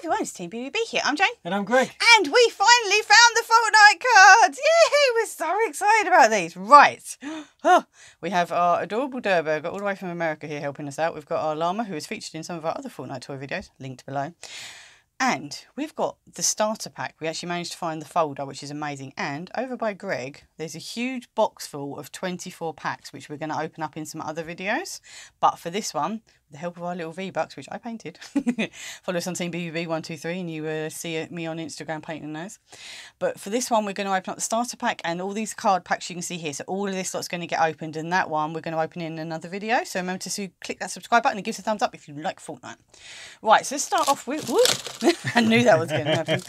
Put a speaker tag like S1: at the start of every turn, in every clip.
S1: everyone, it's Team BBB here. I'm Jane.
S2: And I'm Greg.
S1: And we finally found the Fortnite cards! Yay! We're so excited about these. Right. Oh, we have our adorable Durburger all the way from America here helping us out. We've got our llama who is featured in some of our other Fortnite toy videos, linked below. And we've got the starter pack. We actually managed to find the folder, which is amazing. And over by Greg, there's a huge box full of 24 packs, which we're going to open up in some other videos. But for this one, the help of our little V-Bucks, which I painted, follow us on Team BBB123 and you uh, see me on Instagram painting those. But for this one, we're going to open up the starter pack and all these card packs you can see here. So all of this lot's going to get opened and that one we're going to open in another video. So remember to click that subscribe button and give us a thumbs up if you like Fortnite. Right, so let's start off with... I knew that was going to happen.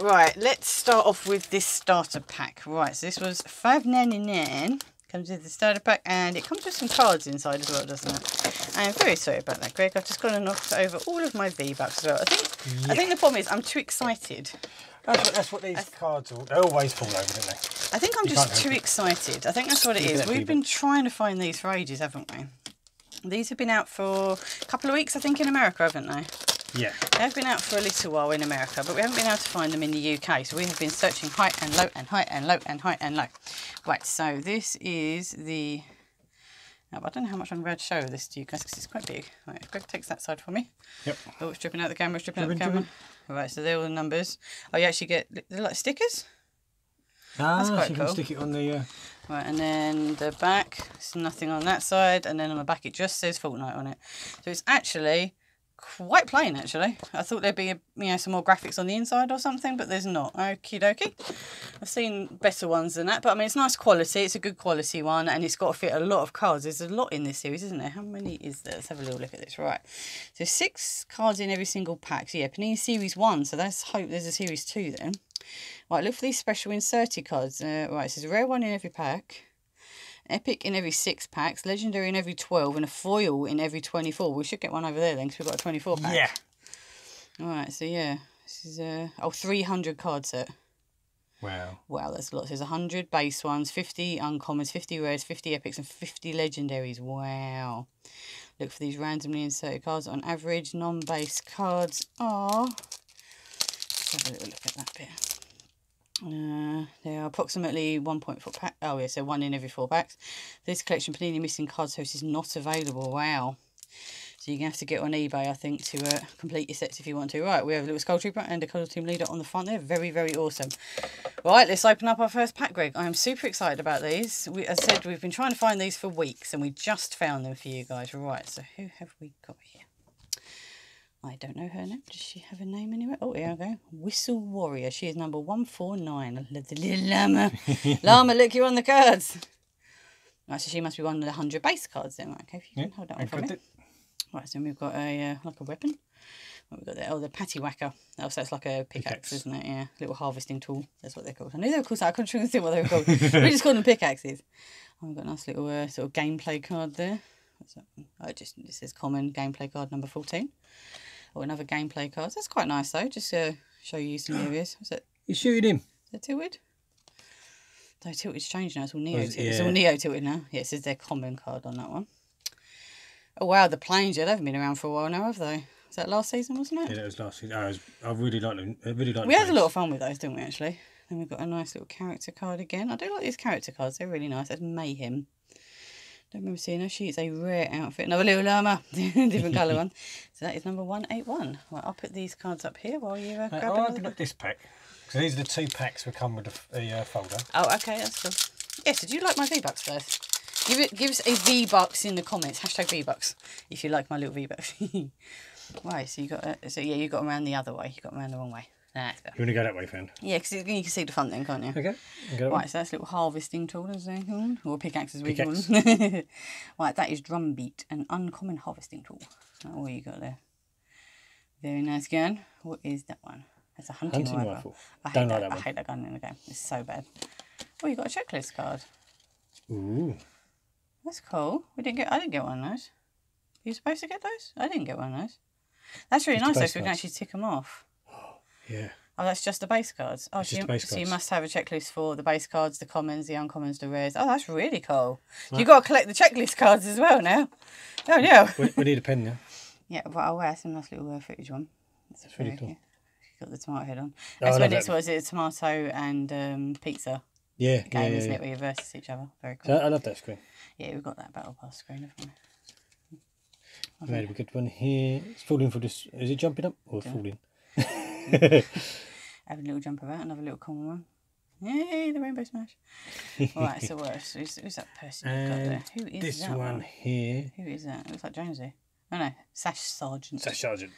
S1: right, let's start off with this starter pack. Right, so this was five ninety nine. Comes with the starter pack and it comes with some cards inside as well, doesn't it? I am very sorry about that, Greg. I've just got to knock over all of my V-Bucks as well. I think yeah. I think the problem is I'm too excited.
S2: That's what, that's what these cards all, they always fall over, don't they?
S1: I think I'm you just too excited. I think that's what it is. We've been trying to find these for ages, haven't we? These have been out for a couple of weeks, I think, in America, haven't they?
S2: Yeah.
S1: They have been out for a little while in America, but we haven't been able to find them in the UK. So we have been searching high and low and high and low and high and low. Right, so this is the... Oh, I don't know how much I'm going to show this to you guys because it's quite big. Right, Greg takes that side for me.
S2: Yep.
S1: Oh, it's dripping out the camera, it's dripping dripping, out the camera. Dripping. Right, so they're all the numbers. Oh, you actually get, they're like stickers?
S2: Ah, That's quite so you cool. can stick it on the... Uh...
S1: Right, and then the back, there's nothing on that side, and then on the back it just says Fortnite on it. So it's actually quite plain actually. I thought there'd be a, you know some more graphics on the inside or something, but there's not. Okie dokie. I've seen better ones than that, but I mean it's nice quality. It's a good quality one, and it's got to fit a lot of cards. There's a lot in this series, isn't there? How many is there? Let's have a little look at this. Right, so six cards in every single pack. So yeah, Panini Series One. So let's hope there's a Series Two then. Right, look for these special inserted cards. Uh, right, so there's a rare one in every pack. Epic in every six packs, Legendary in every 12, and a foil in every 24. We should get one over there then because we've got a 24 pack.
S2: Yeah.
S1: Alright, so yeah. This is a, oh, 300 card set.
S2: Wow.
S1: Wow, that's a lot. There's 100 base ones, 50 uncommons, 50 rares, 50 epics, and 50 legendaries. Wow. Look for these randomly inserted cards. On average, non-base cards are... Let's have a little look at that bit. Uh, they are approximately 1.4 pack. Oh, yeah, so one in every four packs. This collection, Panini Missing Cards Host, is not available. Wow. So you're going to have to get on eBay, I think, to uh, complete your sets if you want to. Right, we have a little Skull Trooper and a Cuddle Team Leader on the front there. Very, very awesome. Right, let's open up our first pack, Greg. I'm super excited about these. We, as I said, we've been trying to find these for weeks, and we just found them for you guys. Right, so who have we got here? I don't know her name. Does she have a name anywhere? Oh, here I go. Whistle Warrior. She is number 149. The little llama. llama, look, you're on the cards. Right, so she must be one of the 100 base cards then. Right, okay, if you can yeah, hold that one for me. It. Right, so we've got a, uh, like a weapon. What we got there? Oh, the patty whacker. Oh, so it's like a pickaxe, pickaxe, isn't it? Yeah, little harvesting tool. That's what they're called. I knew they were called. I couldn't think what they were called. we just called them pickaxes. Oh, we've got a nice little uh, sort of gameplay card there. What's that? Oh, just this is common gameplay card number 14 or another gameplay card. That's quite nice though, just to show you some areas. Is it?
S2: You shooting him?
S1: Is it tilted? No, tilted's changed now. It's all neo. Oh, yeah. It's all neo tilted now. Yeah, it says their common card on that one. Oh wow, the planes. Yeah, they haven't been around for a while now, have they? Was that last season, wasn't it?
S2: Yeah, that was last season. Oh, I, was, I really like them. I really like.
S1: We had a lot of fun with those, didn't we? Actually. Then we've got a nice little character card again. I do like these character cards. They're really nice. That's Mayhem. Don't remember seeing her. She's a rare outfit. Another little llama. Different colour one. So that is number 181. Right, I'll put these cards up here while you uh, grab
S2: I'll open up this pack. Because these are the two packs that come with the, the uh, folder.
S1: Oh, okay. That's cool. Yes, did you like my V-Bucks first? Give it, give us a V-Bucks in the comments. Hashtag V-Bucks if you like my little V-Bucks. right, so you got, uh, so yeah, you got around the other way. You got around the wrong way.
S2: That's better. You want to go that way, friend?
S1: Yeah, because you can see the front then, can't you?
S2: Okay.
S1: Right, so that's a little harvesting tool, as they called, or pickaxe as we call them. right, that is drumbeat, an uncommon harvesting tool. Oh, what you got there? Very nice gun. What is that one? That's a hunting, hunting rifle. rifle. I hate Don't that, like that I hate that gun in the game. It's so bad. Oh, you got a checklist card.
S2: Ooh.
S1: That's cool. We didn't get. I didn't get one of those. Are you supposed to get those? I didn't get one of those. That's really nice though, so we can actually tick them off.
S2: Yeah.
S1: Oh, that's just the base cards. Oh, so you, cards. so you, must have a checklist for the base cards, the commons, the uncommons, the rares. Oh, that's really cool. Right. You've got to collect the checklist cards as well now. Oh, yeah.
S2: we, we, need a pen now.
S1: Yeah, but I'll wear some nice little uh, footage one. It's
S2: That's really
S1: very
S2: cool.
S1: cute. Got the tomato head on.
S2: Oh,
S1: That's
S2: love
S1: when it's was it tomato and um, pizza
S2: Yeah, yeah,
S1: game,
S2: yeah.
S1: isn't
S2: yeah.
S1: it? Where you versus each other. Very cool.
S2: I love that screen.
S1: Yeah, we've got that battle pass screen, haven't we?
S2: A good one here. It's falling for this. Is it jumping up or falling?
S1: Have a little jump about, another little common one. Yay, the rainbow smash. Alright, so what else? Who's, who's that person you've got there?
S2: Um,
S1: Who is
S2: this
S1: that
S2: one
S1: one?
S2: here.
S1: Who is that? Looks like Jonesy. Oh no, Sash Sergeant.
S2: Sash Sergeant.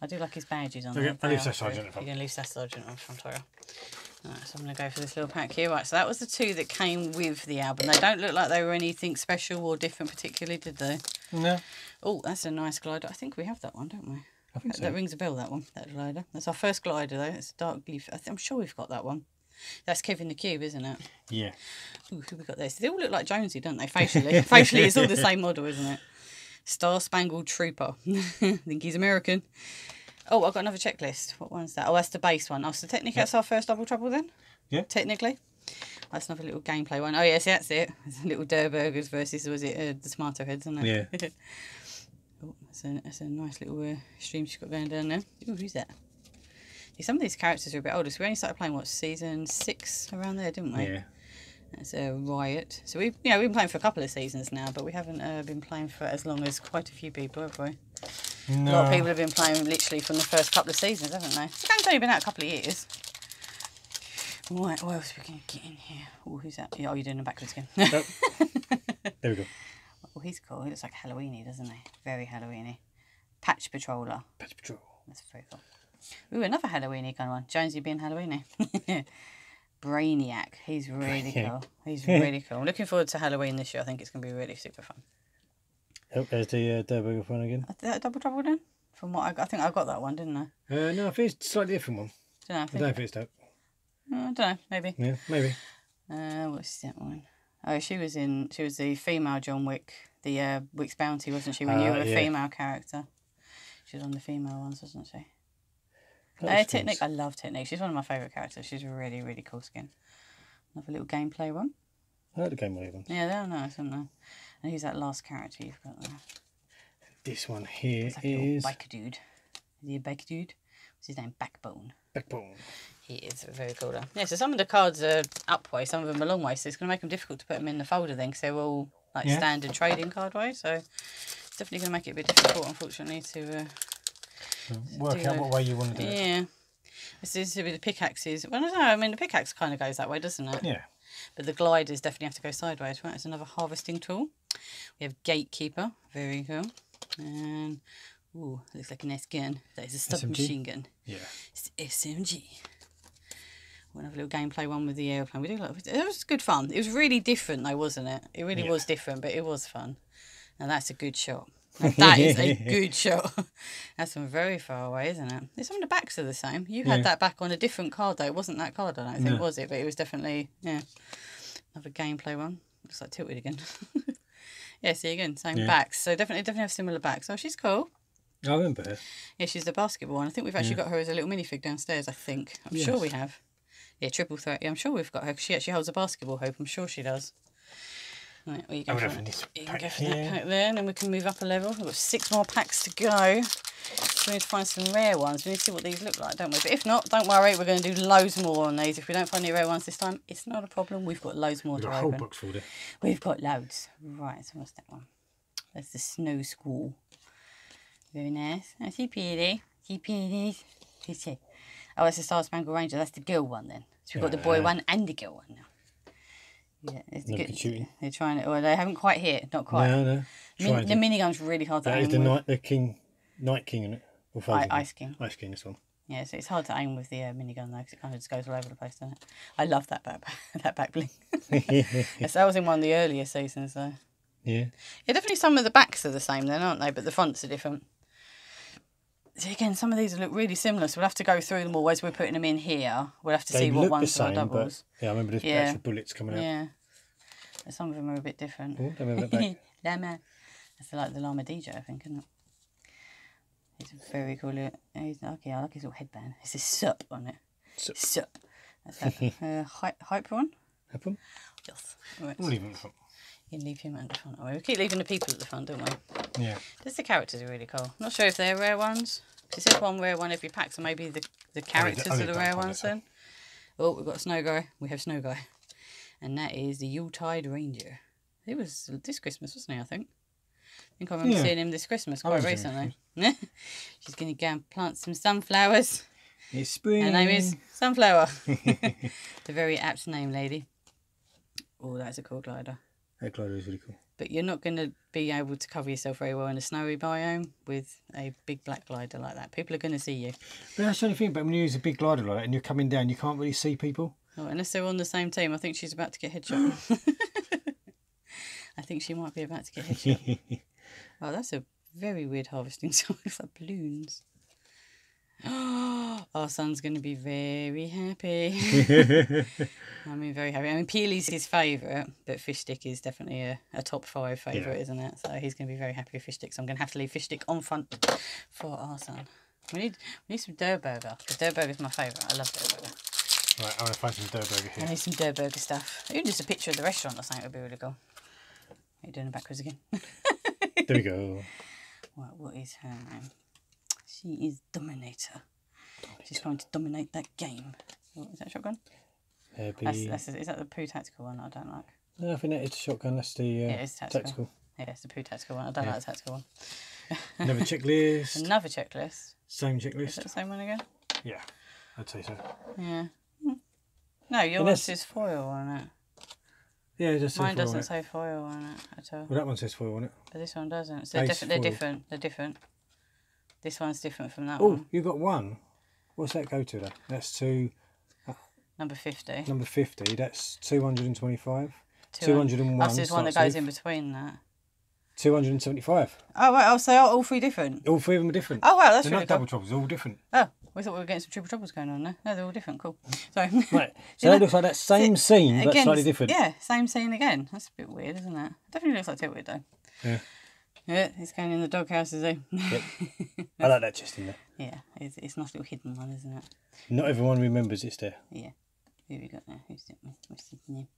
S1: I do like his badges on
S2: Okay,
S1: there.
S2: I'll leave Sash Sergeant
S1: good.
S2: at the front.
S1: You're going to leave Sash Sergeant on front, Tara. Alright, so I'm going to go for this little pack here. Right, so that was the two that came with the album. They don't look like they were anything special or different particularly, did they?
S2: No,
S1: Oh, that's a nice glider. I think we have that one, don't we?
S2: I think
S1: That,
S2: so.
S1: that rings a bell, that one, that glider. That's our first glider, though. It's a dark leaf. I I'm sure we've got that one. That's Kevin the Cube, isn't it?
S2: Yeah.
S1: Ooh, who we got this? They all look like Jonesy, don't they? Facially, facially, it's all the same model, isn't it? Star Spangled Trooper. I think he's American. Oh, I've got another checklist. What one's that? Oh, that's the base one. Oh, so technically that's our first double trouble then.
S2: Yeah.
S1: Technically, that's another little gameplay one. Oh yes, that's it. It's a little Durr Burgers versus was it uh, the Tomato Heads, isn't it?
S2: Yeah.
S1: Oh, that's a that's a nice little uh, stream she's got going down there. Ooh, who's that? Yeah, some of these characters are a bit older. So we only started playing what season six around there, didn't we?
S2: Yeah.
S1: That's a riot. So we've yeah we've been playing for a couple of seasons now, but we haven't uh, been playing for as long as quite a few people, have we?
S2: No.
S1: A lot of people have been playing literally from the first couple of seasons, haven't they? The game's only been out a couple of years. Right, what else are we going to get in here? Oh, who's that? Oh, you're doing it backwards again.
S2: Nope. there we go.
S1: Oh, he's cool. He looks like Halloweeny, doesn't he? Very Halloweeny. Patch Patroller.
S2: Patch Patrol.
S1: That's very cool. Ooh, another Halloweeny kind of one. Jonesy being Halloweeny. Brainiac. He's really
S2: Brainiac.
S1: cool. He's really cool. I'm looking forward to Halloween this year. I think it's going to be really super fun.
S2: Oh, there's the uh, Durburger one again.
S1: Is that a double trouble then? From what I, I think I got that one, didn't I?
S2: Uh, no, I think it's a slightly different one.
S1: Don't know. I,
S2: I
S1: think,
S2: don't know if it's that.
S1: I don't know. Maybe.
S2: Yeah, maybe.
S1: Uh, what's that one? Oh, she was in. She was the female John Wick, the uh, Wick's Bounty, wasn't she? When you
S2: Ah,
S1: were a
S2: yeah.
S1: female character, she was on the female ones, wasn't she?
S2: That
S1: Uh. I love Technic. She's one of my favourite characters. She's really, really cool skin. Another little gameplay one.
S2: I like the game Boy ones.
S1: Yeah, they're nice, aren't they? And who's that last character you've got there?
S2: This one here
S1: like
S2: is
S1: biker dude. Is he a biker dude? What's his name? Backbone.
S2: Backbone.
S1: He is very cool. Though. Yeah, so some of the cards are up way, some of them are long way, so it's going to make them difficult to put them in the folder then, because they're all like
S2: Yeah.
S1: standard trading card way. So it's definitely going to make it a bit difficult, unfortunately, to. Uh,
S2: Work out
S1: the-
S2: what way you want to do it.
S1: yeah. This is with the pickaxes. Well, I don't know. I mean, the pickaxe kind of goes that way, doesn't it?
S2: Yeah.
S1: But the gliders definitely have to go sideways, right? It's another harvesting tool. We have Gatekeeper. Very cool. And, ooh, looks like an S gun. That is a
S2: SMG?
S1: submachine gun.
S2: Yeah.
S1: It's SMG. We'll have a little gameplay one with the airplane. We do like it was good fun. It was really different though, wasn't it? It really
S2: Yeah.
S1: was different, but it was fun. And that's a good shot. Now, that is a good shot. That's from very far away, isn't it? It's of the backs are the same. You had
S2: Yeah.
S1: that back on a different card though. It wasn't that card, I don't think,
S2: No.
S1: was it? But it was definitely yeah. Another gameplay one. Looks like tilted again. yeah, see again, same
S2: Yeah.
S1: backs. So definitely definitely have similar backs. Oh, she's cool.
S2: I remember her.
S1: Yeah, she's the basketball one. I think we've actually got her as a little minifig downstairs. I think. I'm sure we have. Yeah, triple threat. Yeah, I'm sure we've got her. she actually holds a basketball hoop. I'm sure she does. Right, well, you go
S2: I would
S1: for
S2: open
S1: it. You can go for
S2: here.
S1: that pack there, and then we can move up a level. We've got six more packs to go. So we need to find some rare ones. We need to see what these look like, don't we? But if not, don't worry. We're going to do loads more on these. If we don't find any rare ones this time, it's not a problem. We've got loads more
S2: We've
S1: to
S2: got
S1: open.
S2: box.
S1: We've got loads. Right, so what's that one? That's the snow school. Very nice. I see pretty. See it? Oh, that's the Star Spangled Ranger. That's the girl one then. So we've got the boy
S2: Yeah.
S1: one and the girl one now. Yeah, it's good. They're trying it. Well, they haven't quite hit. Not quite.
S2: No, no.
S1: Min- the minigun's really hard to
S2: That
S1: aim
S2: is the
S1: with.
S2: night, the king, night king, isn't it? Or
S1: I-
S2: King?
S1: Ice King.
S2: Ice king. This one.
S1: Yeah, so it's hard to aim with the uh, minigun though, because it kind of just goes all over the place, doesn't it? I love that back, that back bling. yes, that was in one of the earlier seasons though.
S2: yeah.
S1: Yeah, definitely some of the backs are the same then, aren't they? But the fronts are different. Again, some of these look really similar, so we'll have to go through them all as we're putting them in here. We'll have to
S2: They
S1: see what ones are
S2: same,
S1: doubles.
S2: but yeah, I remember there's
S1: Yeah.
S2: actual bullets coming out.
S1: Yeah. But some of them are a bit different.
S2: Oh, don't remember that.
S1: Llama. That's like the Llama DJ, I think, isn't it? It's a very cool. Look. He's, okay, I like his little headband. It's a sup on it.
S2: Sup.
S1: Sup. That's that. uh, hype, hype one?
S2: Happen?
S1: Yes. Right.
S2: We'll
S1: You leave him at the front. Oh, we keep leaving the people at the front, don't we?
S2: Yeah.
S1: Just the characters are really cool. Not sure if they're rare ones. It says one rare one every pack, so maybe the, the characters
S2: only
S1: are the rare ones then. Oh, we've got Snow Guy. We have Snow Guy. And that is the Yuletide Ranger. He was this Christmas, wasn't he, I think? I think I remember
S2: Yeah.
S1: seeing him this Christmas quite recently. She's going to go and plant some sunflowers.
S2: It's spring.
S1: Her name is Sunflower. the very apt name, lady. Oh, that's a cool glider.
S2: Is really cool.
S1: But you're not going to be able to cover yourself very well in a snowy biome with a big black glider like that. People are going to see you.
S2: But that's the only thing about when you use a big glider like that and you're coming down, you can't really see people.
S1: Oh, unless they're on the same team. I think she's about to get headshot. I think she might be about to get headshot. Oh, that's a very weird harvesting. It's like balloons. Our son's going to be very happy. I mean, very happy. I mean, Peely's his favourite, but fish stick is definitely a, a top five favourite,
S2: Yeah.
S1: isn't it? So he's going to be very happy with fish stick. So I'm going to have to leave fish stick on front for our son. We need we need some Durburger. because Durburger is my favourite. I love Durburger.
S2: Right, I'm going to find some Durburger
S1: I
S2: here.
S1: I need some Durburger stuff. Even just a picture of the restaurant or something would be really cool. Are you doing it backwards again?
S2: There we go.
S1: Right, what is her name? She is Dominator. She's going to dominate that game. Is that shotgun?
S2: There
S1: That's,
S2: be...
S1: that's, is that the poo tactical one I don't like?
S2: No, I think that is a shotgun. That's the uh,
S1: Yeah, it's tactical.
S2: tactical.
S1: Yeah, it's the poo tactical one. I don't like the tactical one.
S2: Another checklist.
S1: Another checklist.
S2: Same
S1: Is
S2: checklist.
S1: that the same one again?
S2: Yeah, I'd say so.
S1: Yeah. Hmm. No, yours
S2: And
S1: one
S2: that's-
S1: says foil on it.
S2: Yeah, it say
S1: Mine doesn't
S2: it.
S1: say foil on it at all.
S2: Well, that one says foil on it.
S1: But this one doesn't. So they're, different. they're different. They're different. This one's different from that
S2: Oh,
S1: one.
S2: you got one. What's that go to then? That's to uh,
S1: Number 50.
S2: number 50. That's 225.
S1: Two
S2: 201
S1: Oh, so there's one that
S2: starts
S1: goes
S2: with.
S1: in between that.
S2: 275.
S1: Oh, right. Oh, so are all three different.
S2: All three of them are different.
S1: Oh, wow. That's
S2: They're
S1: really
S2: not
S1: cool.
S2: double troubles, they're all different.
S1: Oh, we thought we were getting some triple troubles going on there. No, they're all different. Cool. Sorry.
S2: Right, so that looks like that same scene, but
S1: Again,
S2: slightly different.
S1: Yeah, same scene again. That's a bit weird, isn't it? Definitely looks like Tiltwood though.
S2: Yeah.
S1: Yeah, he's going in the doghouse, is he?
S2: Yep. I like that chest in there.
S1: yeah, it's, it's a nice little hidden one, isn't it?
S2: Not everyone remembers it's there.
S1: Yeah. Who we got there? Who's it? What's his name?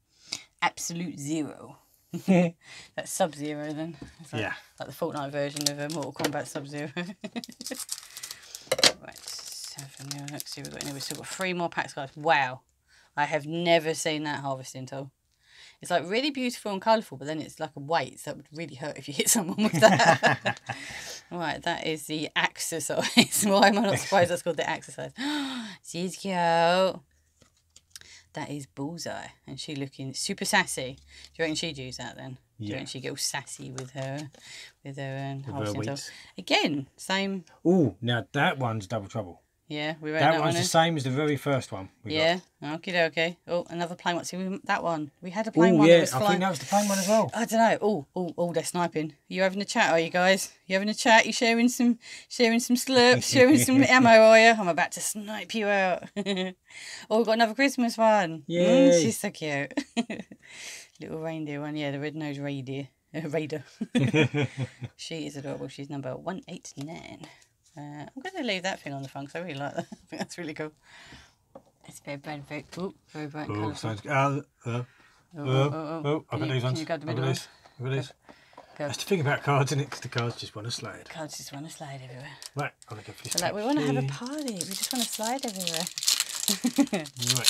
S1: Absolute Zero. That's Sub Zero then. It's like,
S2: Yeah.
S1: Like the Fortnite version of uh, Mortal Kombat Sub Zero. right, seven. now, Let's see what we've got here. We've still got three more packs, guys. Wow. I have never seen that harvesting tool. It's like really beautiful and colourful, but then it's like a weight, so that would really hurt if you hit someone with that. right, that is the exercise. Why am I not surprised that's called the exercise? She's cute. That is Bullseye, and she looking super sassy. Do you reckon she'd use that then? Yeah. Do you reckon she'd get all sassy with her, with her um, harvesting tool? Again, same.
S2: Oh, now that one's double trouble.
S1: Yeah, we read
S2: That,
S1: that,
S2: one's
S1: one.
S2: the same as the very first one. We
S1: Yeah, okay, okay. Oh, another plane What's that one. We had a plane
S2: Oh,
S1: one
S2: yeah,
S1: that was
S2: I
S1: flying.
S2: think that was the plain one as well.
S1: I don't know. Oh, oh, oh, they're sniping. You having a chat, are you guys? You having a chat? You sharing some, sharing some slurps, sharing some ammo, are you? I'm about to snipe you out. oh, we've got another Christmas one. Mm, she's so cute. Little reindeer one, yeah, the red nosed reindeer, uh, raider. she is adorable. She's number one eight nine. Uh, I'm going to leave that thing on the front because I really like that. I think that's really cool. It's very bright, very, ooh, very bright and
S2: Oh,
S1: colourful.
S2: sounds. Uh, uh,
S1: Oh,
S2: uh,
S1: oh, oh, oh.
S2: oh, I've got these ones.
S1: you grab the
S2: I've
S1: middle
S2: got these. I've got these.
S1: Go.
S2: That's the thing about cards, isn't it? 'Cause the cards just want to slide.
S1: Cards just want to slide everywhere.
S2: Right, I'm going to go for this.
S1: But like, we want to have a party. We just want to slide everywhere.
S2: Right.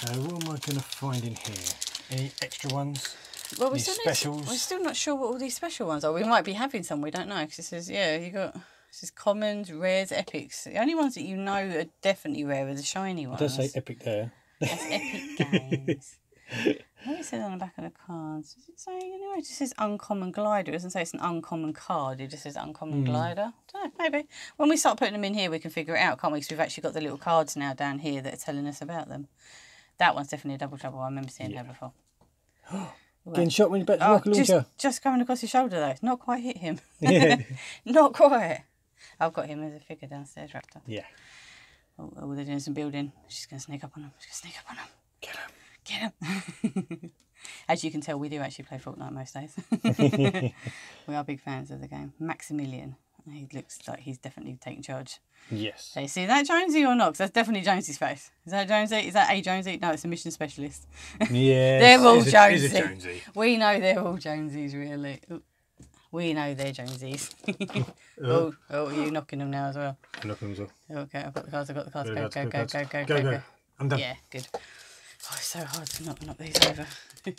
S2: So what am I going to find in here? Any extra ones?
S1: Well, we're
S2: These
S1: still, not,
S2: specials.
S1: we're still not sure what all these special ones are. We might be having some. We don't know because it says yeah, you got this is commons, rares, epics. The only ones that you know are definitely rare are the shiny
S2: It
S1: ones.
S2: does say epic there.
S1: That's epic games. What does it say on the back of the cards? Does it say anyway? It just says uncommon glider. It doesn't say it's an uncommon card. It just says uncommon hmm. glider. don't know, maybe. When we start putting them in here, we can figure it out, can't we? Because we've actually got the little cards now down here that are telling us about them. That one's definitely a double trouble. I remember seeing her before.
S2: Getting shot when you're about to
S1: Oh,
S2: rocket
S1: just,
S2: launcher.
S1: just coming across his shoulder though. Not quite hit him.
S2: Yeah.
S1: Not quite. I've got him as a figure downstairs, Raptor.
S2: yeah.
S1: Oh, oh, they're doing some building. She's going to sneak up on him. She's going to sneak up on him.
S2: Get him.
S1: Get him. As you can tell, we do actually play Fortnite most days. we are big fans of the game. Maximilian. He looks like he's definitely taking charge.
S2: Yes.
S1: So you see that Jonesy or not? that's definitely Jonesy's face. Is that Jonesy? Is that a Jonesy? No, it's a mission specialist.
S2: Yeah.
S1: They're all
S2: it's a, it's
S1: Jonesy. We know they're all Jonesies, really. Ooh. We know they're Jonesies. oh, oh, you knocking them now as well.
S2: Look at them. As well.
S1: Okay, I've got the cards, I've got the cards.
S2: Go,
S1: Go, go,
S2: go,
S1: go, go, go,
S2: Go,
S1: go,
S2: go.
S1: go.
S2: I'm done.
S1: Yeah, good. Oh, it's so hard to knock, knock these over.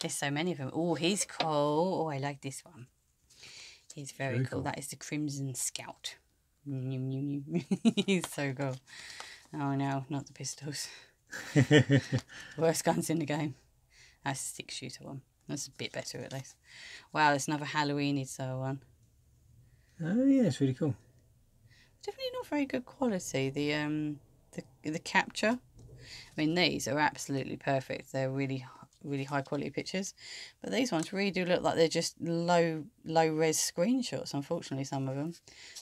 S1: There's so many of them. Oh, he's cool. Oh, I like this one. He's very,
S2: Very
S1: cool.
S2: cool.
S1: That is the Crimson Scout. he's so cool. Oh no, not the pistols. Worst guns in the game. That's a six shooter one. That's a bit better at least. Wow, there's another Halloweeny style one.
S2: Oh yeah, it's really cool.
S1: definitely not very good quality. The um the the capture. I mean, these are absolutely perfect. They're really really high quality pictures, but these ones really do look like they're just low low res screenshots. Unfortunately, some of them.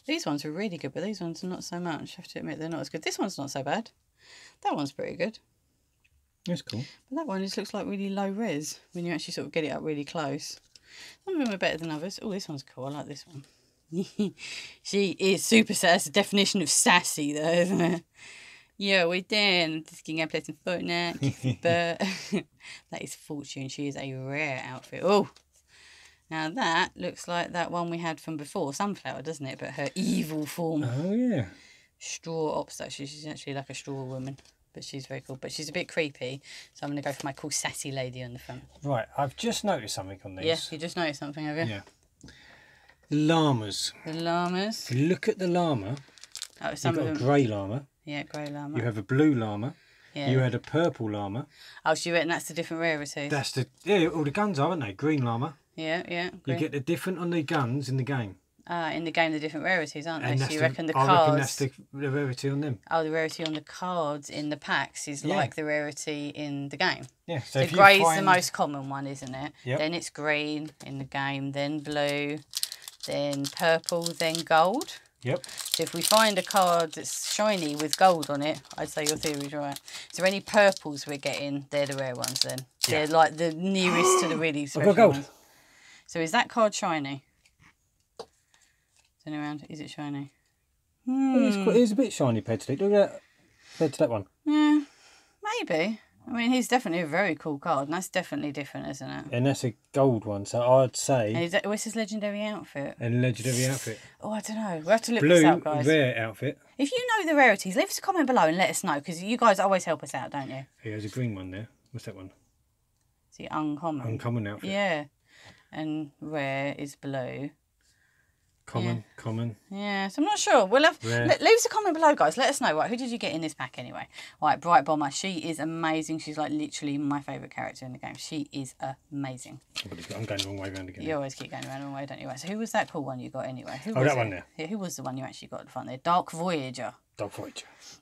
S1: These ones are really good, but these ones are not so much. I have to admit they're not as good. This one's not so bad. That one's pretty good,
S2: That's cool.
S1: but that one just looks like really low res when you actually sort of get it up really close. Some of them are better than others. Oh, this one's cool. I like this one. she is super sassy. That's the definition of sassy, though, isn't it? Yeah, we're done. I'm just getting to play some Fortnite. But that is Fortune. She is a rare outfit. Oh, now that looks like that one we had from before, Sunflower, doesn't it? But her evil form,
S2: Oh yeah.
S1: straw ops. Actually, she's actually like a straw woman, but she's very cool. But she's a bit creepy, so I'm gonna go for my cool sassy lady on the front.
S2: Right, I've just noticed something on these.
S1: Yeah, you just noticed something, have you?
S2: Yeah. Llamas.
S1: The llamas.
S2: If you look at the llama,
S1: Oh, some
S2: you've
S1: of
S2: got a grey llama,
S1: Yeah, grey llama.
S2: you have a blue llama,
S1: yeah.
S2: you had a purple llama.
S1: Oh, so you reckon that's the different rarities?
S2: That's the yeah, all the guns are, aren't they? Green llama.
S1: Yeah, yeah.
S2: You get the different on the guns in the game.
S1: Ah, in the game, the different rarities, aren't they?
S2: And
S1: So you reckon the cards?
S2: reckon that's the, the rarity on them.
S1: Oh, the rarity on the cards in the packs is
S2: Yeah.
S1: like the rarity in the game.
S2: Yeah. So
S1: So
S2: if you
S1: grey's the most common one, isn't it?
S2: Yep.
S1: Then it's green in the game, then blue, then purple, then gold.
S2: Yep.
S1: So if we find a card that's shiny with gold on it, I'd say your theory's right. So any purples we're getting, they're the rare ones then.
S2: Yeah.
S1: They're like the nearest to the really
S2: I've
S1: special
S2: got gold.
S1: ones. So is that card shiny? Turn around. Is it shiny?
S2: It's,
S1: Hmm.
S2: quite, it's a bit shiny compared to Look at that. Compared to that one.
S1: Yeah, maybe. I mean, he's definitely a very cool card, and that's definitely different, isn't it?
S2: And that's a gold one, so I'd
S1: And
S2: say
S1: is that, what's his legendary outfit?
S2: a legendary outfit.
S1: Oh, I don't know. We have to look this up, guys.
S2: rare outfit.
S1: If you know the rarities, leave us a comment below and let us know, because you guys always help us out, don't you?
S2: Here's a green one there. What's that one?
S1: See, uncommon.
S2: Uncommon outfit.
S1: Yeah. And rare is blue.
S2: Common, common.
S1: Yeah, so I'm not sure. We'll have leave us a comment below, guys. Let us know. Right, who did you get in this pack anyway? Right, Bright Bomber. She is amazing. She's like literally my favourite character in the game. She is amazing.
S2: I'm going the wrong way around again.
S1: You always keep going around the wrong way, don't you? Right, so who was that cool one you got anyway? Who
S2: Oh,
S1: was
S2: that
S1: it?
S2: one there.
S1: Yeah, who was the one you actually got at the front there? Dark Voyager.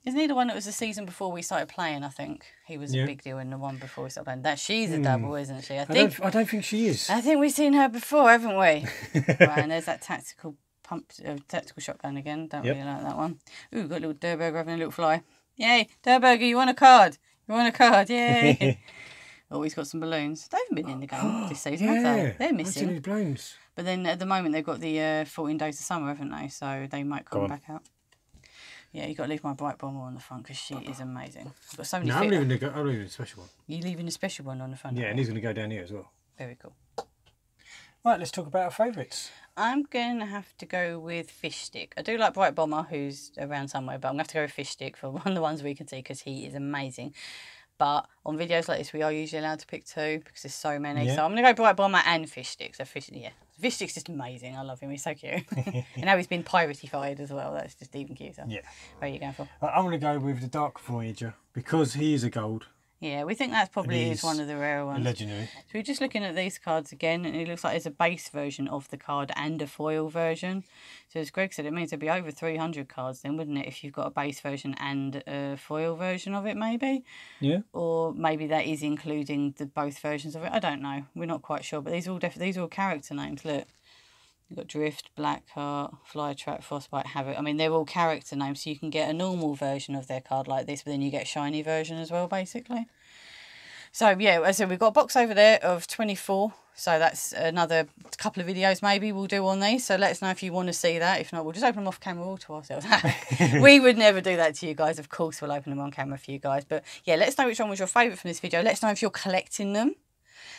S1: Isn't he the one that was the season before we started playing? I think he was
S2: Yeah.
S1: a big deal in the one before we started playing. That she's a double, isn't she? I
S2: I
S1: think.
S2: don't, I don't think she is.
S1: I think we've seen her before, haven't we? right, and there's that tactical pump, uh, tactical shotgun again. Don't
S2: Yep.
S1: really like that one. Ooh, got a little Durburger having a little fly. Yay, Durburger, you want a card? You want a card? Yay! oh, he's got some balloons. They haven't been in the game this season, have
S2: yeah.
S1: they? They're missing.
S2: balloons.
S1: But then at the moment they've got the uh, 14 days of summer, haven't they? So they might come back out. Yeah, you got to leave my bright bomber on the front because she is amazing. I've got so many.
S2: No, I'm
S1: fit-
S2: leaving the, go- I'm leaving the special one.
S1: You're leaving a special one on the front?
S2: Yeah, and he's going to go down here as well.
S1: Very cool.
S2: Right, let's talk about our favourites.
S1: I'm gonna have to go with fish stick. I do like bright bomber, who's around somewhere, but I'm gonna have to go with fish stick for one of the ones we can see because he is amazing. But on videos like this, we are usually allowed to pick two because there's so many.
S2: Yeah.
S1: So I'm gonna go bright bomber and fish Sticks. So fish, yeah, fish stick's just amazing. I love him. He's so cute. and now he's been piratified as well. That's just even cuter.
S2: Yeah.
S1: Where are you going for?
S2: I'm going to go with the Dark Voyager because he is a gold,
S1: Yeah, we think that's probably is one of the rare ones.
S2: legendary.
S1: So we're just looking at these cards again, and it looks like there's a base version of the card and a foil version. So as Greg said, it means there'd be over 300 cards then, wouldn't it, if you've got a base version and a foil version of it, maybe?
S2: Yeah.
S1: Or maybe that is including the both versions of it. I don't know. We're not quite sure, but these are all def- these are all character names. Look. You've got Drift, Blackheart, Flytrap, Frostbite, Havoc. I mean, they're all character names, so you can get a normal version of their card like this, but then you get a shiny version as well, basically. So yeah, as I said, we've got a box over there of 24. So that's another couple of videos maybe we'll do on these. So let us know if you want to see that. If not, we'll just open them off camera all to ourselves. we would never do that to you guys. Of course, we'll open them on camera for you guys. But yeah, let us know which one was your favourite from this video. Let us know if you're collecting them.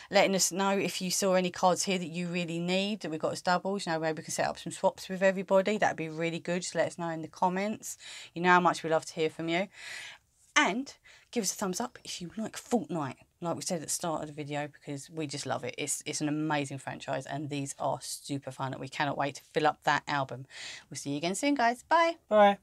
S1: Letting us know if you saw any cards here that you really need that we've got as doubles. You know, maybe we can set up some swaps with everybody. That'd be really good. Just let us know in the comments. You know how much we love to hear from you. And give us a thumbs up if you like Fortnite, like we said at the start of the video, because we just love it. It's, it's an amazing franchise and these are super fun and we cannot wait to fill up that album. We'll see you again soon, guys. Bye.
S2: Bye.